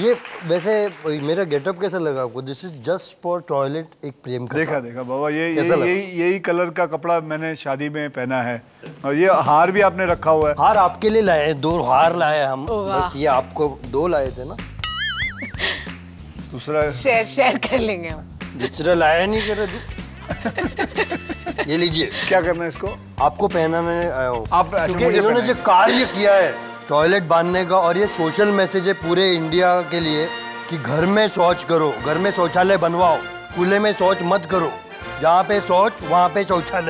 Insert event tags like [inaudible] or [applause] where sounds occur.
ये वैसे मेरा गेटअप कैसा लगा आपको? This is just for toilet एक प्रेम का देखा देखा बाबा ये? यही यही कलर का कपड़ा मैंने शादी में पहना है। और ये हार भी आपने रखा हुआ है। हार आपके लिए लाए हैं, दो हार लाए हम। बस ये आपको दो लाए थे ना। दूसरा शेयर शेयर कर लेंगे हम। दूसरा लाया नहीं कर रहे [laughs] ये लीजिए। क्या करना है इसको? आपको पहनाने आया हूँ। आप इन्होंने जो कार्य किया है टॉयलेट बांधने का और ये सोशल मैसेज है पूरे इंडिया के लिए कि घर में शौच करो, घर में शौचालय बनवाओ, खुले में शौच मत करो। जहाँ पे शौच, वहाँ पे शौचालय।